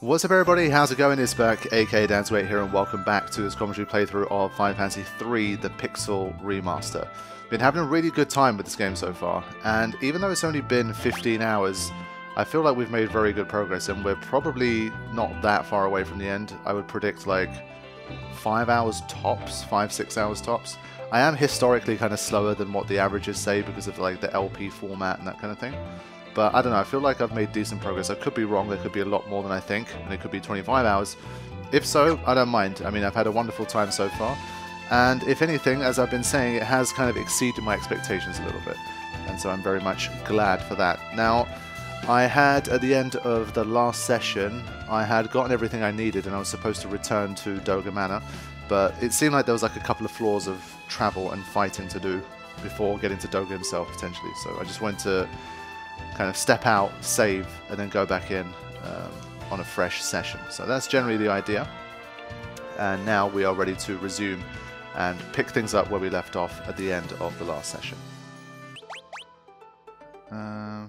What's up everybody, how's it going? It's back, aka Dansweight here and welcome back to this commentary playthrough of Final Fantasy III The Pixel Remaster. Been having a really good time with this game so far, and even though it's only been 15 hours, I feel like we've made very good progress and we're probably not that far away from the end. I would predict like 5 hours tops, 5-6 hours tops. I am historically kind of slower than what the averages say because of like the LP format and that kind of thing. But I don't know, I feel like I've made decent progress. I could be wrong, there could be a lot more than I think, and it could be 25 hours. If so, I don't mind. I mean, I've had a wonderful time so far. And if anything, as I've been saying, it has kind of exceeded my expectations a little bit. And so I'm very much glad for that. Now, I had, at the end of the last session, I had gotten everything I needed and I was supposed to return to Doga Manor. But it seemed like there was like a couple of floors of travel and fighting to do before getting to Doga himself, potentially. So I just went to kind of step out, save, and then go back in um, on a fresh session. So that's generally the idea. And now we are ready to resume and pick things up where we left off at the end of the last session. Uh,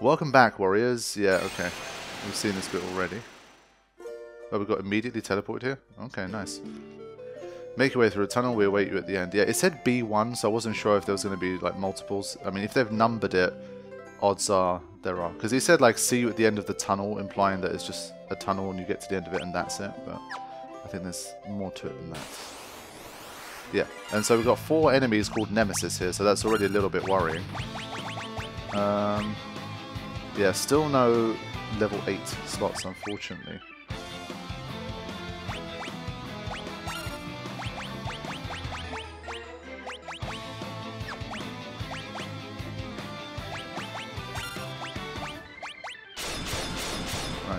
welcome back, warriors. Yeah, okay. We've seen this bit already. Oh, we got immediately teleported here? Okay, nice. Make your way through a tunnel, we await you at the end. Yeah, it said B1, so I wasn't sure if there was going to be like multiples. I mean, if they've numbered it, odds are there are. Because he said like, see you at the end of the tunnel, implying that it's just a tunnel and you get to the end of it and that's it. But I think there's more to it than that. Yeah, and so we've got four enemies called Nemesis here, so that's already a little bit worrying. Um, yeah, still no level 8 slots, unfortunately.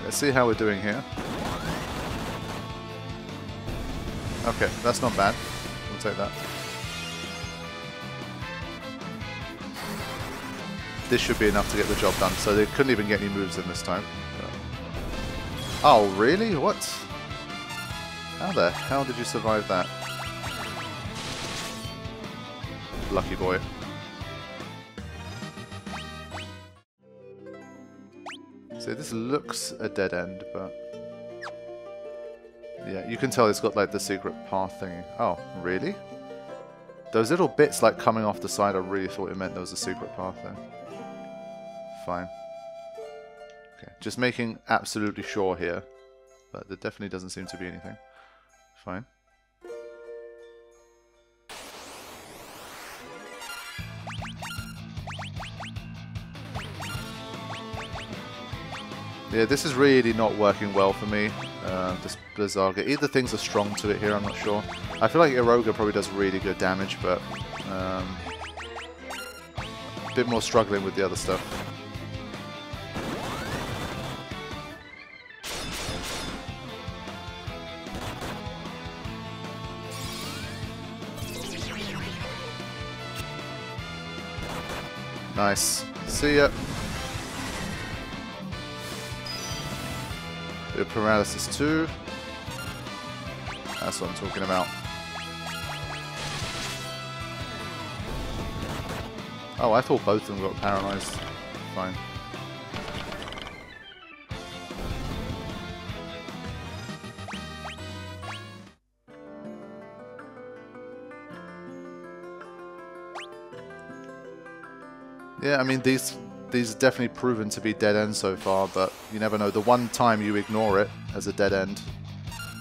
Let's see how we're doing here. Okay, that's not bad. We'll take that. This should be enough to get the job done, so they couldn't even get any moves in this time. Oh, really? What? How the hell did you survive that? Lucky boy. This looks a dead end, but... Yeah, you can tell it's got like the secret path thingy. Oh, really? Those little bits like coming off the side, I really thought it meant there was a secret path there. Fine. Okay, just making absolutely sure here. But there definitely doesn't seem to be anything. Fine. Yeah, this is really not working well for me, uh, this Blizzaga. Either things are strong to it here, I'm not sure. I feel like Aeroga probably does really good damage, but um, a bit more struggling with the other stuff. Nice. See ya. Paralysis too. That's what I'm talking about. Oh, I thought both of them got paralyzed. Fine. Yeah, I mean, these these are definitely proven to be dead ends so far, but you never know. The one time you ignore it as a dead end,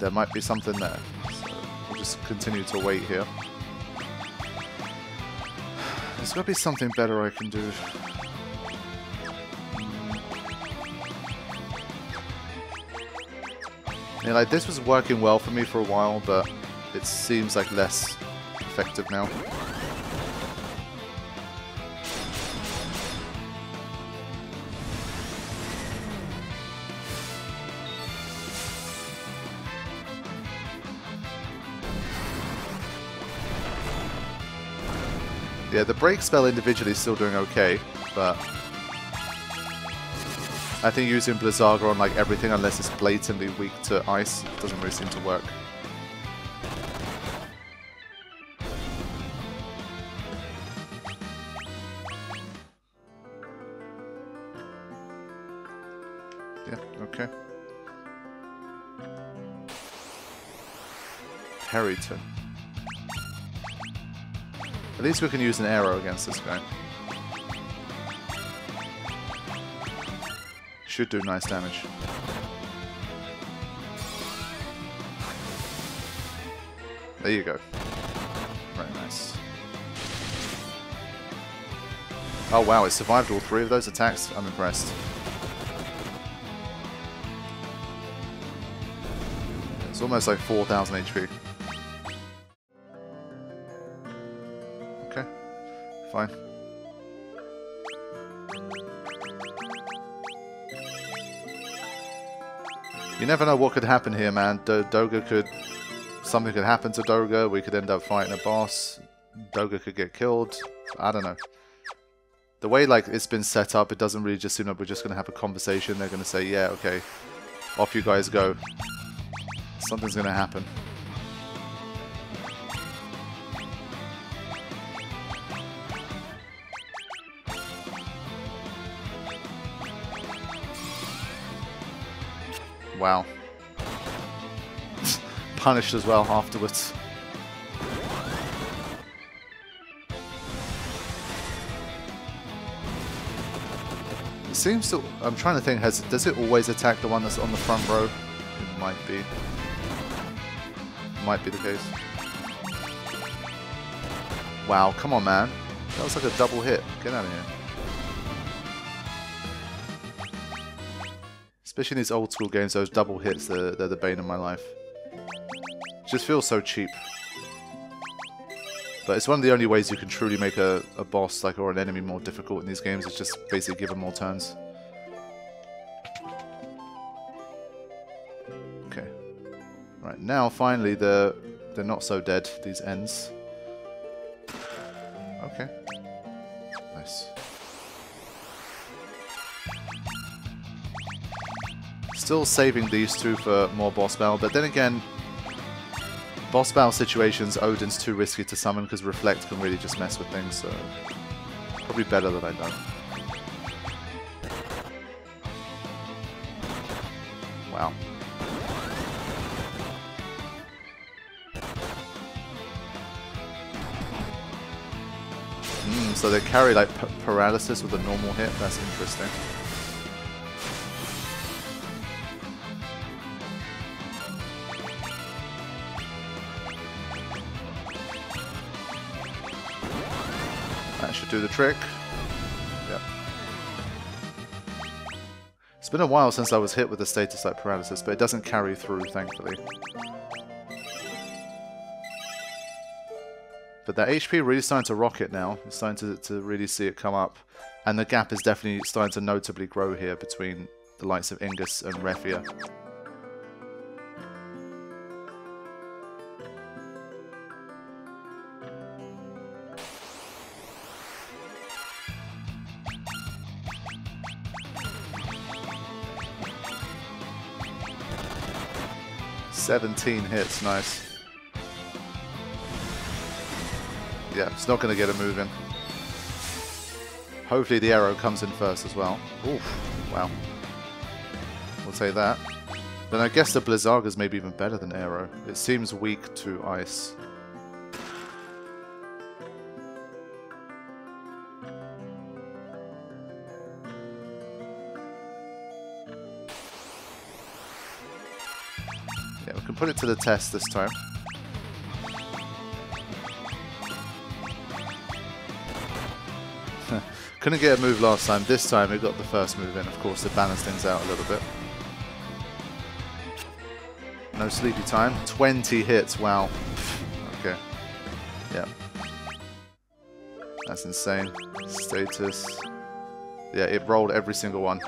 there might be something there. So we'll just continue to wait here. There's got to be something better I can do. Yeah, like this was working well for me for a while, but it seems like less effective now. Yeah, the break spell individually is still doing okay, but... I think using Blizzaga on like everything unless it's blatantly weak to ice doesn't really seem to work. Yeah, okay. Harrington. At least we can use an arrow against this guy. Should do nice damage. There you go. Very nice. Oh wow, it survived all three of those attacks. I'm impressed. It's almost like 4,000 HP. Fine. You never know what could happen here, man. Do Doga could... Something could happen to Doga. We could end up fighting a boss. Doga could get killed. I don't know. The way like it's been set up, it doesn't really just seem like we're just going to have a conversation. They're going to say, yeah, okay, off you guys go. Something's going to happen. Wow. Punished as well afterwards. It seems to... I'm trying to think, has does it always attack the one that's on the front row? It might be. Might be the case. Wow, come on, man. That was like a double hit. Get out of here. Especially in these old school games, those double hits, they're, they're the bane of my life. Just feels so cheap. But it's one of the only ways you can truly make a, a boss like or an enemy more difficult in these games, is just basically give them more turns. Okay. Right, now finally they're, they're not so dead, these ends. Okay. Nice. Still saving these two for more boss battle, but then again, boss battle situations, Odin's too risky to summon because Reflect can really just mess with things, so probably better that I don't. Wow. Mm, so they carry like paralysis with a normal hit, that's interesting. Do the trick. Yep. It's been a while since I was hit with a status like paralysis, but it doesn't carry through, thankfully. But that HP really starting to rocket now. It's starting to, to really see it come up. And the gap is definitely starting to notably grow here between the likes of Ingus and Refia. 17 hits, nice. Yeah, it's not going to get a move in. Hopefully the arrow comes in first as well. Oof, wow. We'll say that. Then I guess the Blizzaga is maybe even better than arrow. It seems weak to ice. Put it to the test this time. Couldn't get a move last time. This time we got the first move in, of course, to balance things out a little bit. No sleepy time. 20 hits, wow. okay. Yeah. That's insane. Status. Yeah, it rolled every single one.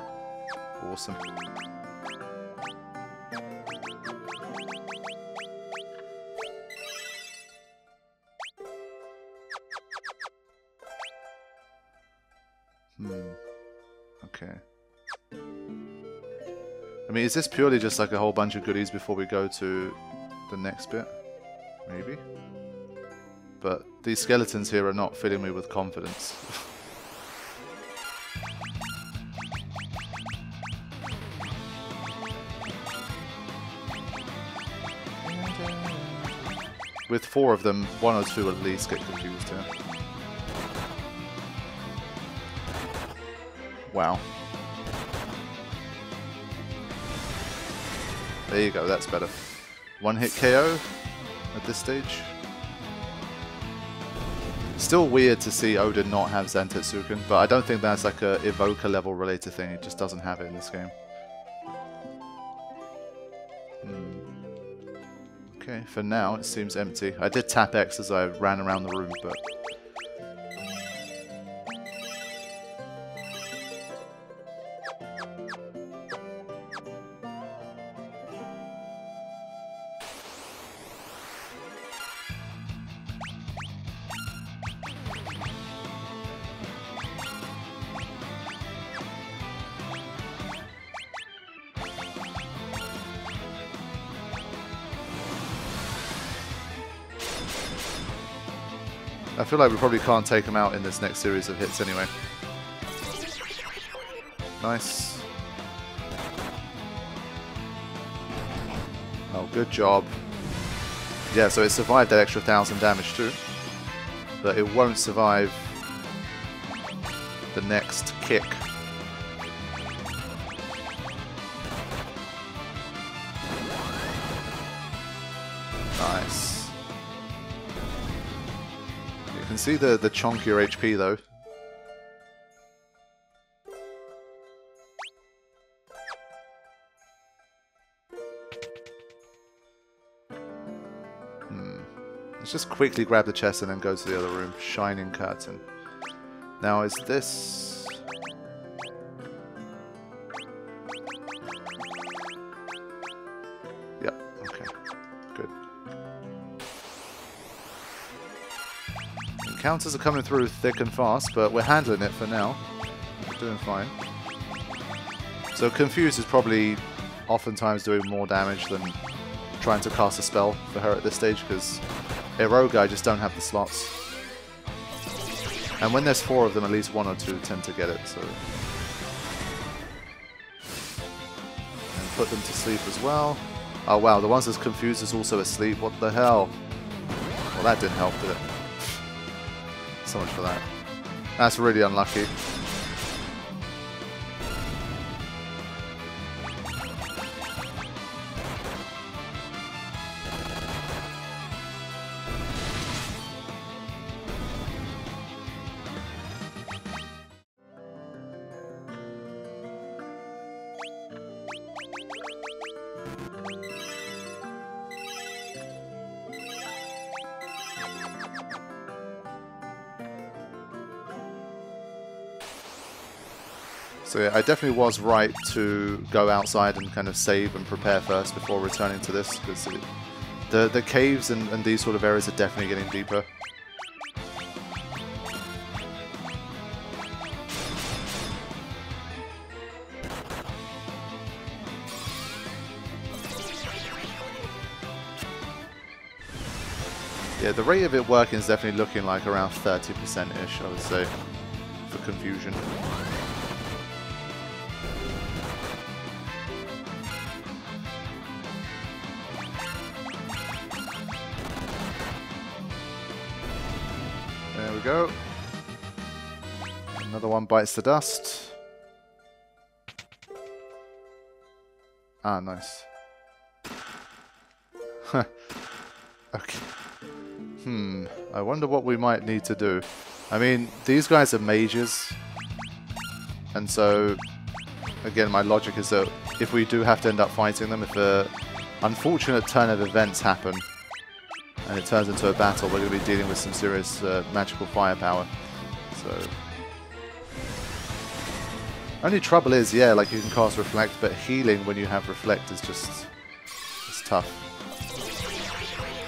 Awesome. Hmm. Okay. I mean, is this purely just like a whole bunch of goodies before we go to the next bit? Maybe? But these skeletons here are not filling me with confidence. with four of them, one or two at least get confused here. Wow. There you go, that's better. One hit KO at this stage. Still weird to see Odin not have Zantetsuken, but I don't think that's like a evoker level related thing, it just doesn't have it in this game. Hmm. Okay, for now it seems empty. I did tap X as I ran around the room, but feel like we probably can't take him out in this next series of hits anyway. Nice. Oh, good job. Yeah, so it survived that extra thousand damage too. But it won't survive the next kick. Nice. You can see the, the chunkier HP though. Hmm. Let's just quickly grab the chest and then go to the other room. Shining Curtain. Now is this... Counters are coming through thick and fast, but we're handling it for now. We're doing fine. So Confuse is probably oftentimes doing more damage than trying to cast a spell for her at this stage, because Aeroga I just don't have the slots. And when there's four of them, at least one or two tend to get it, so... And put them to sleep as well. Oh wow, the ones that's confused is also asleep, what the hell? Well that didn't help, did it? So much for that. That's really unlucky. I definitely was right to go outside and kind of save and prepare first before returning to this, because the, the caves and, and these sort of areas are definitely getting deeper. Yeah, the rate of it working is definitely looking like around 30%-ish, I would say, for confusion. Bites the dust. Ah, nice. okay. Hmm. I wonder what we might need to do. I mean, these guys are mages. And so, again, my logic is that if we do have to end up fighting them, if a unfortunate turn of events happen, and it turns into a battle, we're going to be dealing with some serious uh, magical firepower. So, only trouble is, yeah, like you can cast Reflect, but healing when you have Reflect is just it's tough.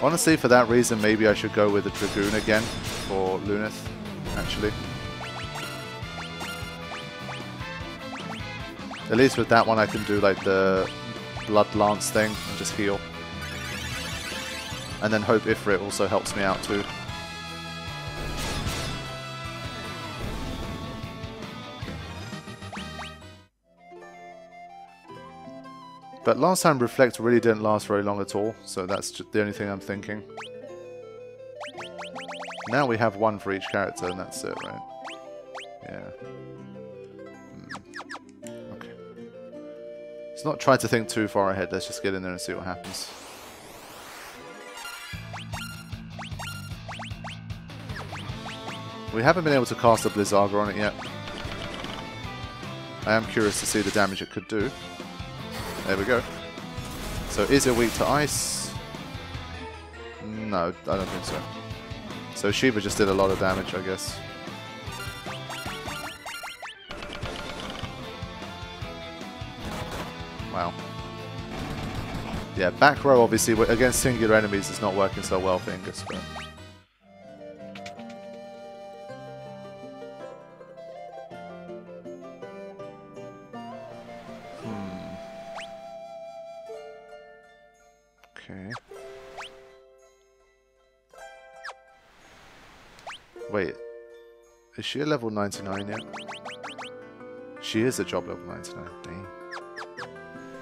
Honestly, for that reason, maybe I should go with the Dragoon again for Luneth, actually. At least with that one I can do like the Blood Lance thing and just heal. And then hope Ifrit also helps me out too. But last time Reflect really didn't last very long at all, so that's the only thing I'm thinking. Now we have one for each character, and that's it, right? Yeah. Hmm. Okay. Let's not try to think too far ahead. Let's just get in there and see what happens. We haven't been able to cast a Blizzaga on it yet. I am curious to see the damage it could do. There we go. So is it weak to ice? No, I don't think so. So Shiva just did a lot of damage, I guess. Wow. Yeah, back row obviously against singular enemies is not working so well for Ingus, but... she a level 99 yet? She is a job level 99. Dang.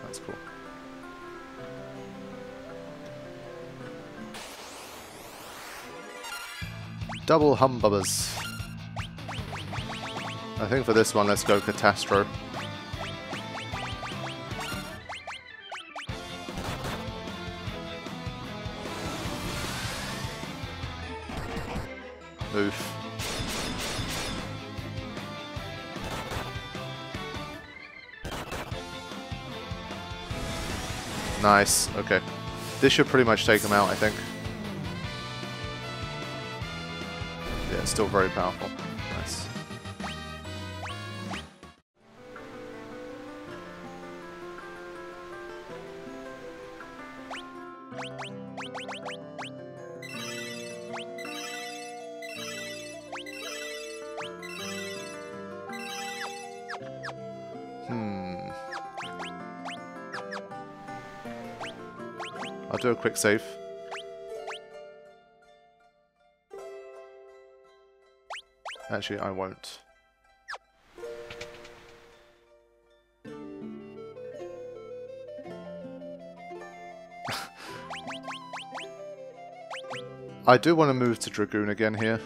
That's cool. Double humbubbers. I think for this one, let's go Catastro. Nice, okay. This should pretty much take him out, I think. Yeah, still very powerful. I'll do a quick save. Actually, I won't. I do want to move to Dragoon again here.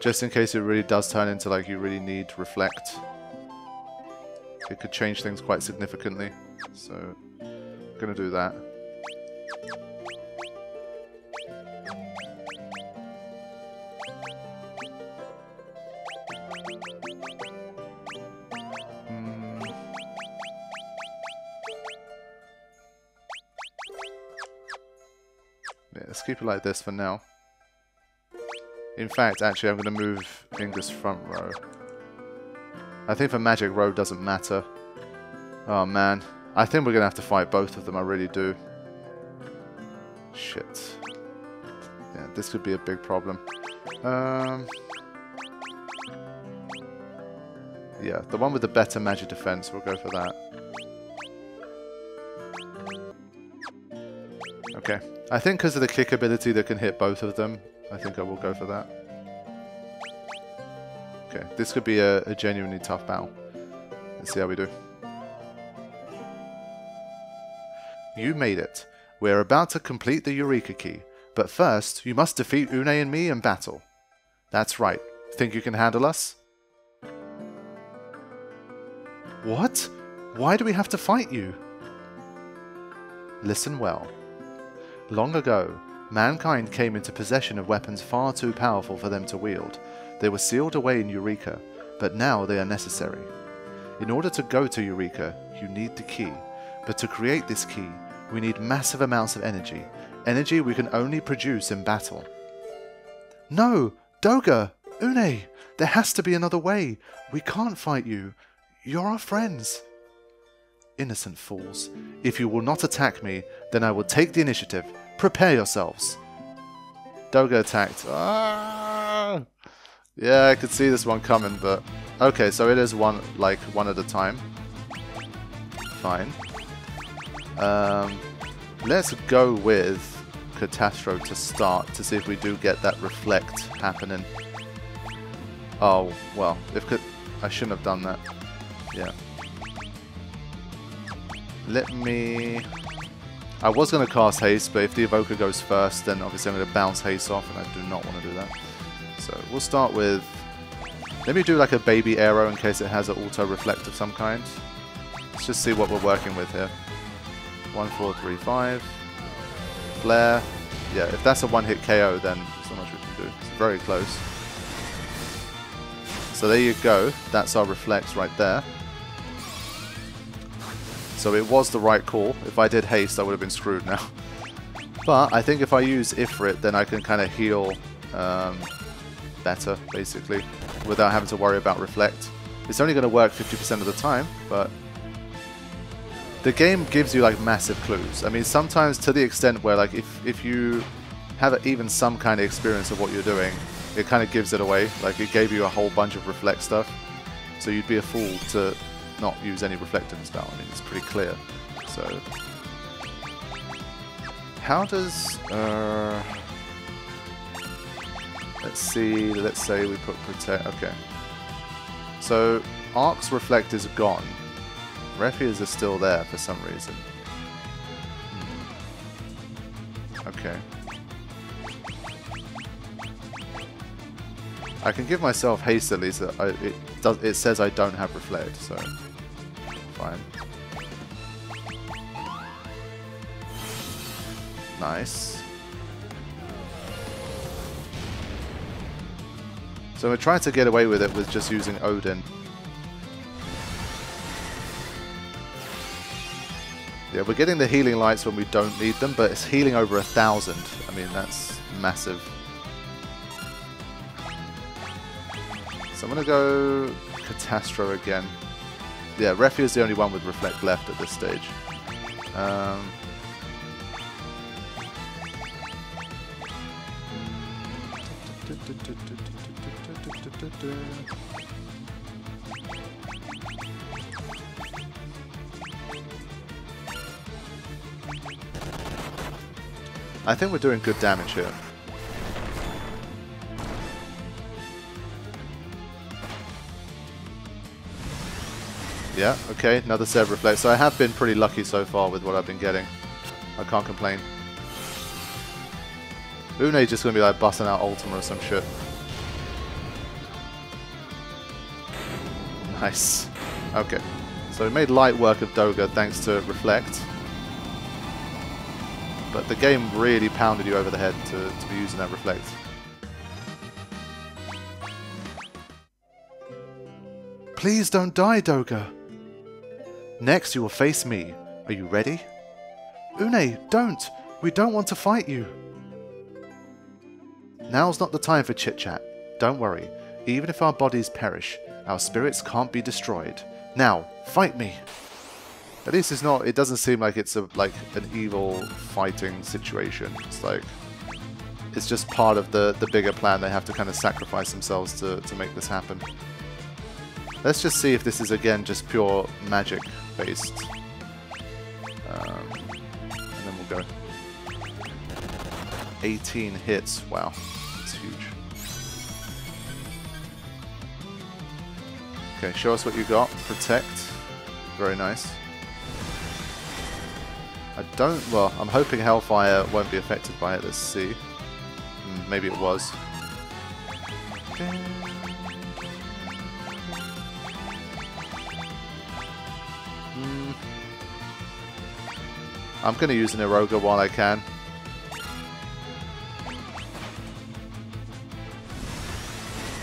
Just in case it really does turn into like you really need Reflect. It could change things quite significantly. So, I'm gonna do that. Keep it like this for now. In fact, actually, I'm going to move Ingus front row. I think the Magic Row doesn't matter. Oh, man. I think we're going to have to fight both of them. I really do. Shit. Yeah, this could be a big problem. Um... Yeah, the one with the better magic defense, we'll go for that. Okay. I think because of the kick ability that can hit both of them, I think I will go for that. Okay, this could be a, a genuinely tough battle. Let's see how we do. You made it. We're about to complete the Eureka Key, but first you must defeat Unei and me in battle. That's right. Think you can handle us? What? Why do we have to fight you? Listen well. Long ago, mankind came into possession of weapons far too powerful for them to wield. They were sealed away in Eureka, but now they are necessary. In order to go to Eureka, you need the key, but to create this key, we need massive amounts of energy, energy we can only produce in battle. No! Doga! Unei! There has to be another way! We can't fight you! You're our friends! Innocent fools. If you will not attack me, then I will take the initiative. Prepare yourselves. Doga attacked. Ah! Yeah, I could see this one coming, but... Okay, so it is one, like, one at a time. Fine. Um, let's go with Catastro to start, to see if we do get that Reflect happening. Oh, well, if I shouldn't have done that. Yeah. Let me... I was going to cast Haste, but if the Evoker goes first, then obviously I'm going to bounce Haste off, and I do not want to do that. So we'll start with... Let me do like a baby arrow in case it has an auto-reflect of some kind. Let's just see what we're working with here. 1, 4, 3, 5. Flare. Yeah, if that's a one-hit KO, then there's not much we can do. It's very close. So there you go. That's our reflex right there. So it was the right call. If I did haste, I would have been screwed now. But I think if I use Ifrit, then I can kind of heal um, better, basically, without having to worry about reflect. It's only going to work 50% of the time, but the game gives you like massive clues. I mean, sometimes to the extent where like if if you have even some kind of experience of what you're doing, it kind of gives it away. Like it gave you a whole bunch of reflect stuff, so you'd be a fool to not use any reflect in the spell. I mean, it's pretty clear. So, how does uh, let's see. Let's say we put protect. Okay. So Arc's reflect is gone. Refia's are still there for some reason. Hmm. Okay. I can give myself haste at least. I, it does. It says I don't have reflect, so fine. Nice. So we're trying to get away with it with just using Odin. Yeah, we're getting the healing lights when we don't need them, but it's healing over a thousand. I mean, that's massive. So I'm going to go Catastro again. Yeah, Refia is the only one with Reflect left at this stage. Um, I think we're doing good damage here. Yeah, okay, another Sev Reflect. So I have been pretty lucky so far with what I've been getting. I can't complain. Unei just gonna be like busting out Ultima or some shit. Nice. Okay. So we made light work of Doga thanks to Reflect. But the game really pounded you over the head to, to be using that Reflect. Please don't die, Doga. Next you will face me. Are you ready? Unei, don't! We don't want to fight you! Now's not the time for chit-chat. Don't worry. Even if our bodies perish, our spirits can't be destroyed. Now, fight me! At least it's not, it doesn't seem like it's a like an evil fighting situation. It's like, it's just part of the, the bigger plan. They have to kind of sacrifice themselves to, to make this happen. Let's just see if this is again just pure magic based. Um, and then we'll go. 18 hits, wow, that's huge. Okay, show us what you got. Protect, very nice. I don't, well, I'm hoping Hellfire won't be affected by it, let's see. Mm, maybe it was. Mm. I'm going to use an Aeroga while I can.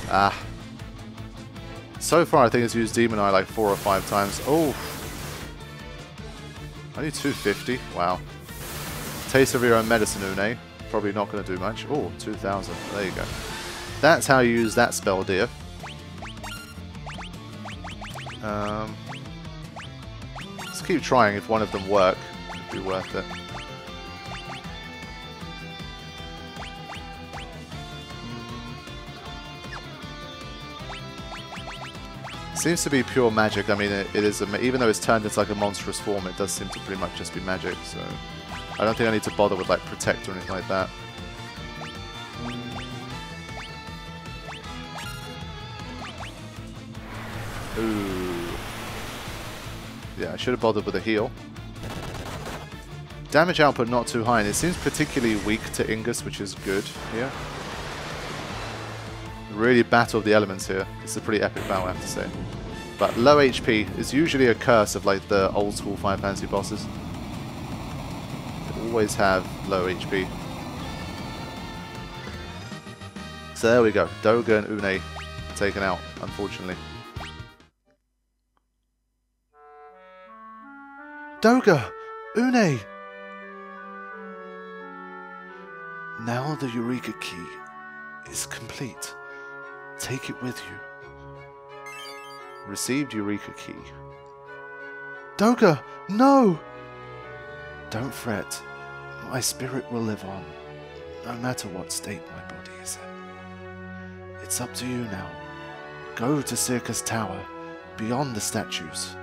Ah. So far I think it's used Demon Eye like four or five times. Oh, only 250. Wow. Taste of your own medicine, Unei. Probably not going to do much. Oh, 2000. There you go. That's how you use that spell, dear. Um, keep trying. If one of them work, it'd be worth it. Seems to be pure magic. I mean, it, it is even though it's turned into like a monstrous form, it does seem to pretty much just be magic. So I don't think I need to bother with like protect or anything like that. Yeah, I should have bothered with a heal. Damage output not too high, and it seems particularly weak to Ingus, which is good here. Really battle of the elements here. It's a pretty epic battle, I have to say. But low HP is usually a curse of like the old school Final Fantasy bosses. They always have low HP. So there we go. Doga and Unei taken out, unfortunately. Doga! Unei! Now the Eureka key is complete. Take it with you. Received Eureka key. Doga! No! Don't fret. My spirit will live on, no matter what state my body is in. It's up to you now. Go to Syrcus Tower, beyond the statues.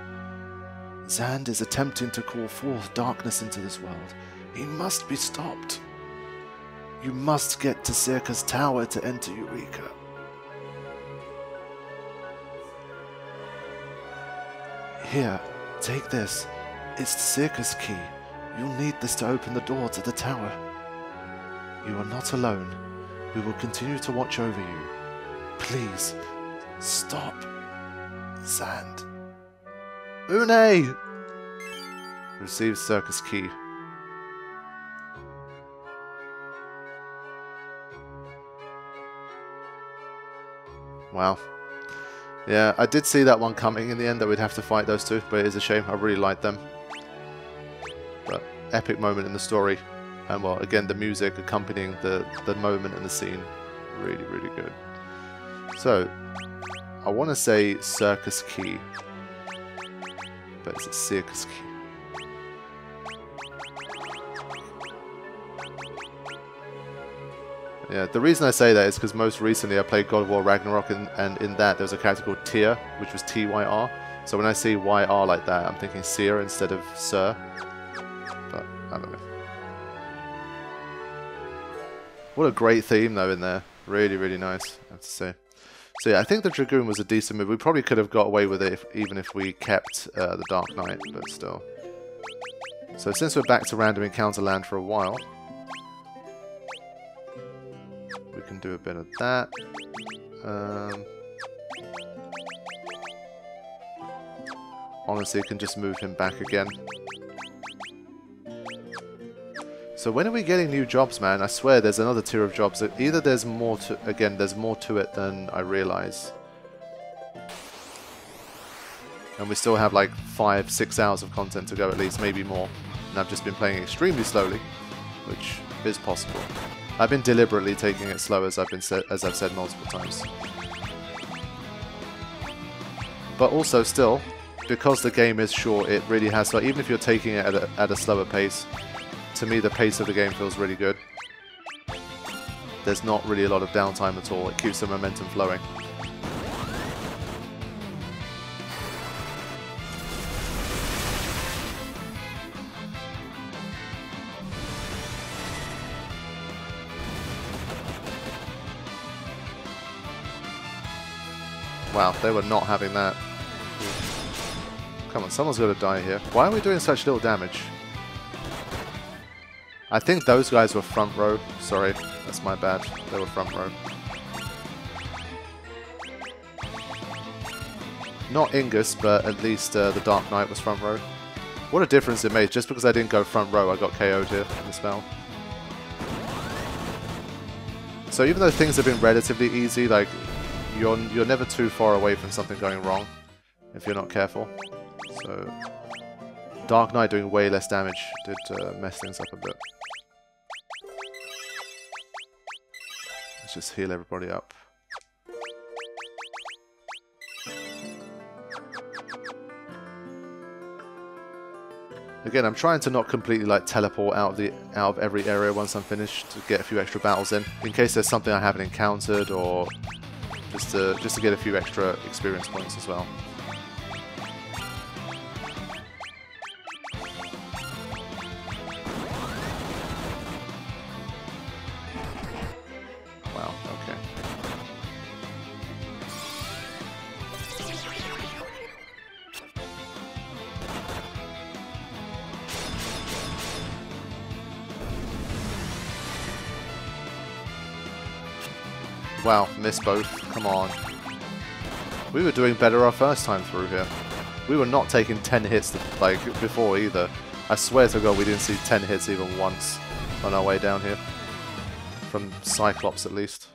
Xande is attempting to call forth darkness into this world. He must be stopped. You must get to Syrcus Tower to enter Eureka. Here, take this. It's the Syrcus key. You'll need this to open the door to the tower. You are not alone. We will continue to watch over you. Please, stop. Xande. Unei! Receive Syrcus key. Wow. Yeah, I did see that one coming in the end that we'd have to fight those two, but it is a shame. I really liked them. But epic moment in the story. And well, again, the music accompanying the, the moment and the scene. Really, really good. So, I want to say Syrcus Key. But it's a Syrcus Key. Yeah, the reason I say that is because most recently I played God of War Ragnarok, and, and in that there was a character called Tyr, which was T-Y-R. So when I see Y-R like that, I'm thinking Seer instead of Sir. But, I don't know. What a great theme, though, in there. Really, really nice, I have to say. So yeah, I think the Dragoon was a decent move. We probably could have got away with it if, even if we kept uh, the Dark Knight, but still. So since we're back to random encounter land for a while, we can do a bit of that. Um, honestly, can just move him back again. So when are we getting new jobs, man? I swear there's another tier of jobs. Either there's more to... Again, there's more to it than I realize. And we still have like five, six hours of content to go at least, maybe more. And I've just been playing extremely slowly, which is possible. I've been deliberately taking it slow as I've been as I've said multiple times. But also still, because the game is short, it really has, like, even if you're taking it at a, at a slower pace, to me the pace of the game feels really good. There's not really a lot of downtime at all, it keeps the momentum flowing. Wow, they were not having that. Come on, someone's got to die here. Why are we doing such little damage? I think those guys were front row. Sorry, that's my bad. They were front row. Not Ingus, but at least uh, the Dark Knight was front row. What a difference it made. Just because I didn't go front row, I got KO'd here in the spell. So even though things have been relatively easy, like you're you're never too far away from something going wrong if you're not careful. So Dark Knight doing way less damage did uh, mess things up a bit. Let's just heal everybody up. Again, I'm trying to not completely like teleport out of the out of every area once I'm finished to get a few extra battles in, in case there's something I haven't encountered or just to just to get a few extra experience points as well. Wow, missed both. Come on. We were doing better our first time through here. We were not taking 10 hits like before either. I swear to god we didn't see 10 hits even once on our way down here. From Cyclops at least.